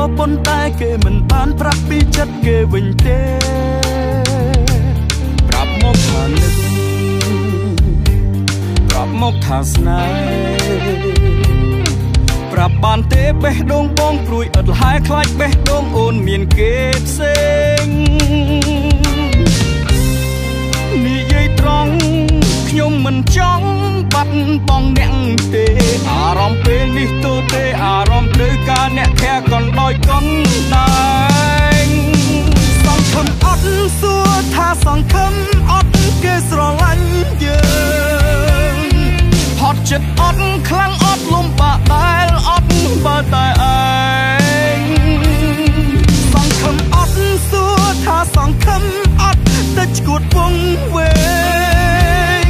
ក៏ប៉ុន្តែគេមិនបានប្រាប់ពីចិត្តគេវិញទេប្រាប់មកថានឹកប្រាប់មកថាស្នេហ៍ប្រាប់បានទេបេះដូងបងព្រួយឥតលហែខ្លាច់បេះដូងអូនមានគេផ្សេង សួរថាសង្ឃឹមអត់គេស្រឡាញ់យើងហត់ចិត្តអត់ខ្លាំងអត់លំបាកដែលអត់បើតែឯងសង្ឃឹមអត់សួរថាសង្ឃឹមអត់តែឈួតពងវែង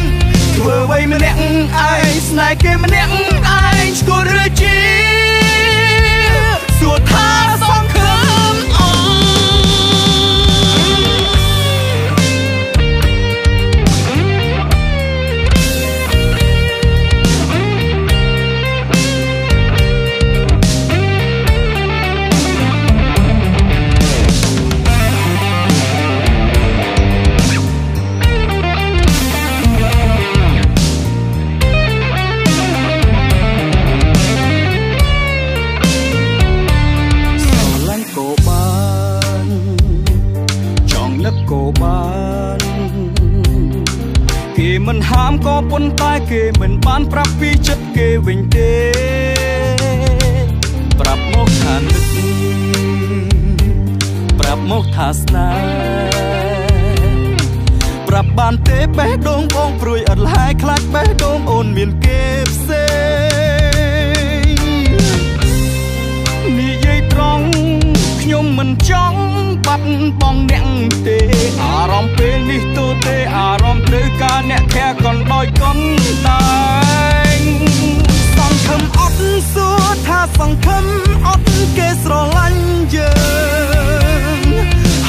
ធ្វើអ្វីម្នាក់ឯងស្នេហ៍គេម្នាក់ឯងឈួតឬជា ក៏ប៉ុន្តែគេមិនបានប្រាប់ពីចិត្តគេវិញទេ ប្រាប់មកថានឹកប្រាប់មកថាស្នេហ៍ប្រាប់បានទេបេះដូងបងព្រួយអត់លហើយខ្លាចបេះដូងអូនមានគេ មិនចង់បាត់បង់អ្នកទេអារម្មណ៍ពេលនេះទូទេអារម្មណ៍ត្រូវការអ្នកថែក៏ដោយកុំតែងសង្ឃឹមអត់សួរថាសង្ឃឹមអត់គេស្រឡាញ់យើង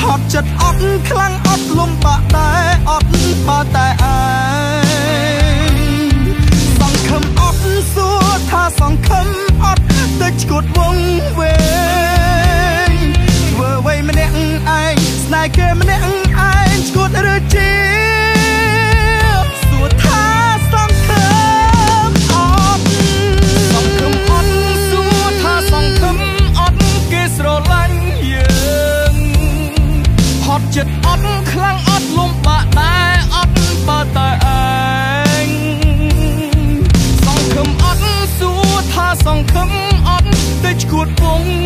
ហត់ចិត្តអត់ខ្លាំងអត់លំបាកដែរអត់បើតែឯងសង្ឃឹមអត់សួរថាសង្ឃឹមអត់ទឹកឈួតវង គេម្នាក់ឯងឈួតឬជាសួរថាសង្ឃឹមអត់សង្ឃឹមអត់សួរថាសង្ឃឹមអត់គេស្រឡាញ់យើងហត់ចិត្តអត់ខ្លាំងអត់លំបាកដែរអត់បើតែឯងសង្ឃឹមអត់សួរថាសង្ឃឹមអត់ទៅឈួតពង